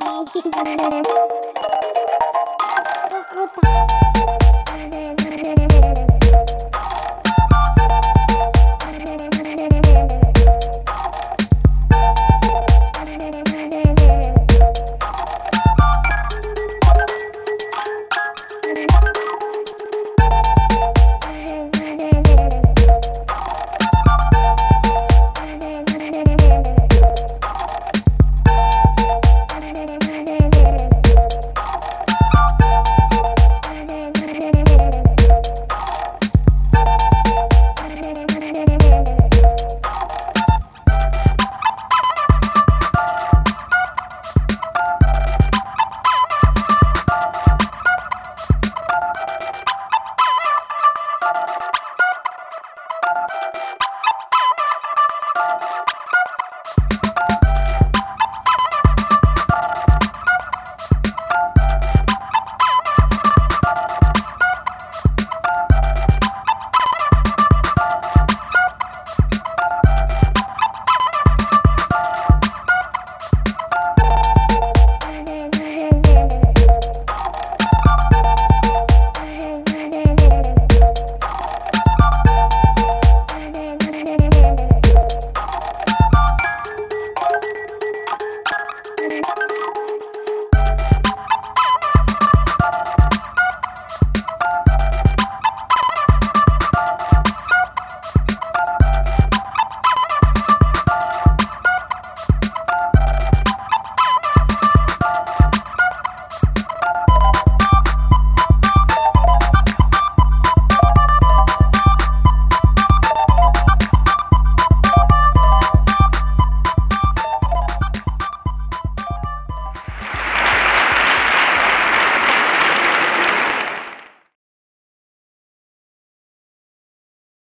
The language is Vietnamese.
Thank you. you